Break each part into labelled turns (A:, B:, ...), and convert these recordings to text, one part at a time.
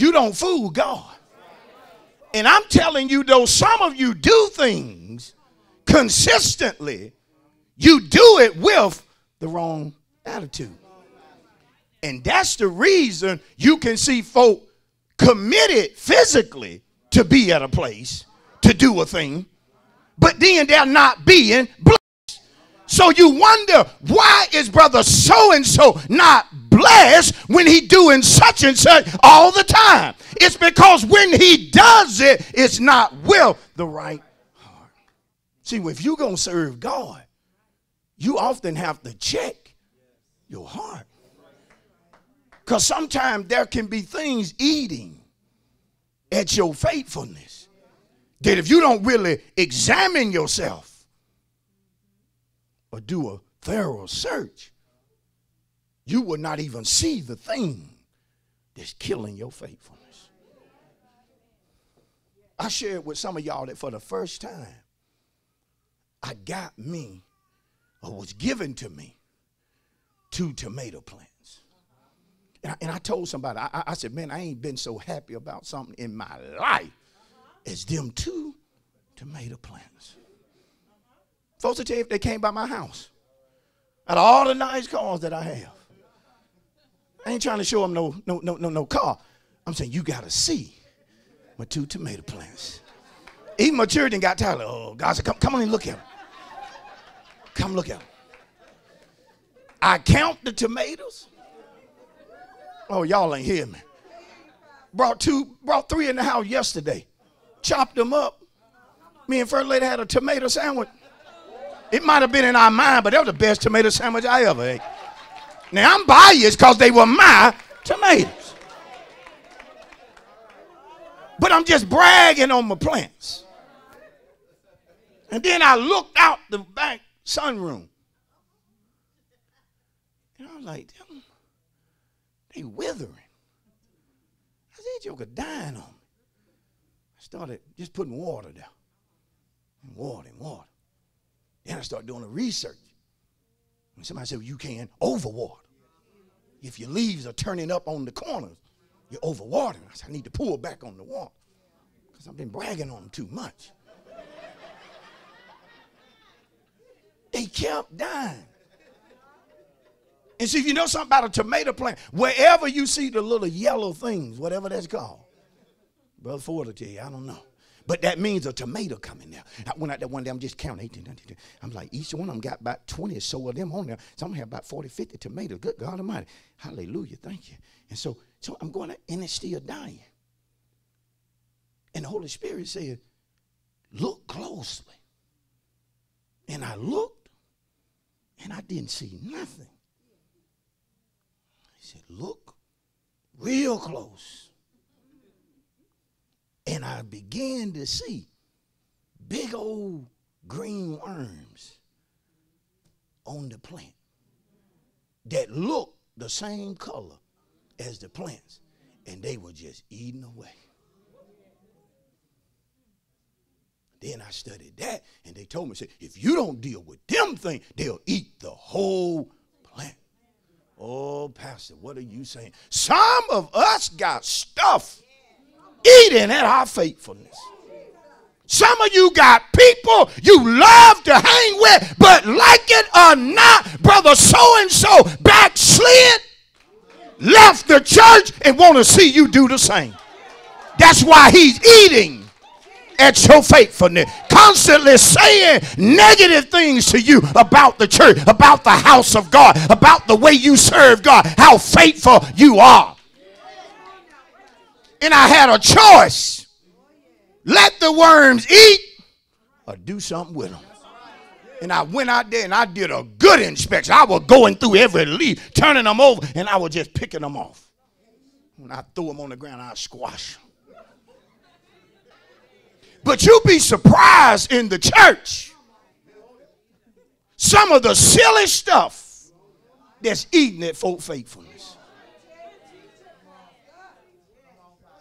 A: you don't fool God. And I'm telling you, though some of you do things consistently, you do it with the wrong attitude. And that's the reason you can see folk committed physically to be at a place, to do a thing, but then they're not being blessed. So you wonder why is brother so and so not blessed when he doing such and such all the time? It's because when he does it, it's not will the right heart. See, if you're going to serve God, you often have to check your heart. Because sometimes there can be things eating at your faithfulness that if you don't really examine yourself, or do a thorough search, you will not even see the thing that's killing your faithfulness. I shared with some of y'all that for the first time, I got me, or was given to me, two tomato plants. And I, and I told somebody, I, I said, man, I ain't been so happy about something in my life as them two tomato plants. Folks will tell you if they came by my house. Out of all the nice cars that I have. I ain't trying to show them no, no, no, no, no car. I'm saying you gotta see my two tomato plants. Even my children got tired. Oh, God said, come, come on and look at them. Come look at them. I count the tomatoes. Oh, y'all ain't hear me. Brought two, brought three in the house yesterday. Chopped them up. Me and first lady had a tomato sandwich. It might have been in our mind, but that was the best tomato sandwich I ever ate. Now I'm biased because they were my tomatoes. But I'm just bragging on my plants. And then I looked out the back sunroom. And I was like, they withering. I said, Joker dying on me. I started just putting water down. And water and water. Then I started doing the research. And somebody said, well, you can overwater. If your leaves are turning up on the corners, you're overwatering. I said, I need to pull back on the water because I've been bragging on them too much. they kept dying. And see, if you know something about a tomato plant, wherever you see the little yellow things, whatever that's called, Brother Ford will tell you, I don't know. But that means a tomato coming there. I went out there one day, I'm just counting 18, 19, I'm like, each one of them got about 20 or so of them on there. So I'm gonna have about 40, 50 tomatoes. Good God Almighty. Hallelujah. Thank you. And so, so I'm going, to, and it's still dying. And the Holy Spirit said, look closely. And I looked, and I didn't see nothing. He said, look real close. And I began to see big old green worms on the plant that looked the same color as the plants, and they were just eating away. Then I studied that, and they told me, said, if you don't deal with them things, they'll eat the whole plant. Oh, Pastor, what are you saying? Some of us got stuff eating at our faithfulness. Some of you got people you love to hang with, but like it or not, brother so and so backslid, left the church, and want to see you do the same. That's why he's eating at your faithfulness, constantly saying negative things to you about the church, about the house of God, about the way you serve God, how faithful you are and I had a choice let the worms eat or do something with them. And I went out there and I did a good inspection. I was going through every leaf, turning them over, and I was just picking them off. When I threw them on the ground, I squash them. But you'll be surprised in the church. Some of the silly stuff that's eating at folk faithfulness.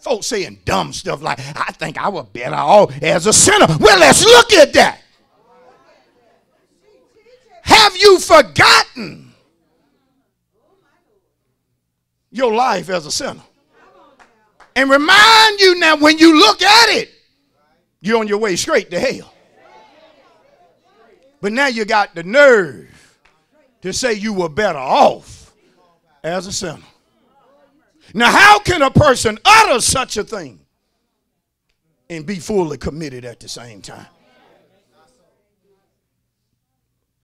A: Folks saying dumb stuff like, I think I was better off as a sinner. Well, let's look at that. Have you forgotten your life as a sinner? and remind you now when you look at it, you're on your way straight to hell. But now you got the nerve to say you were better off as a sinner. Now, how can a person utter such a thing and be fully committed at the same time?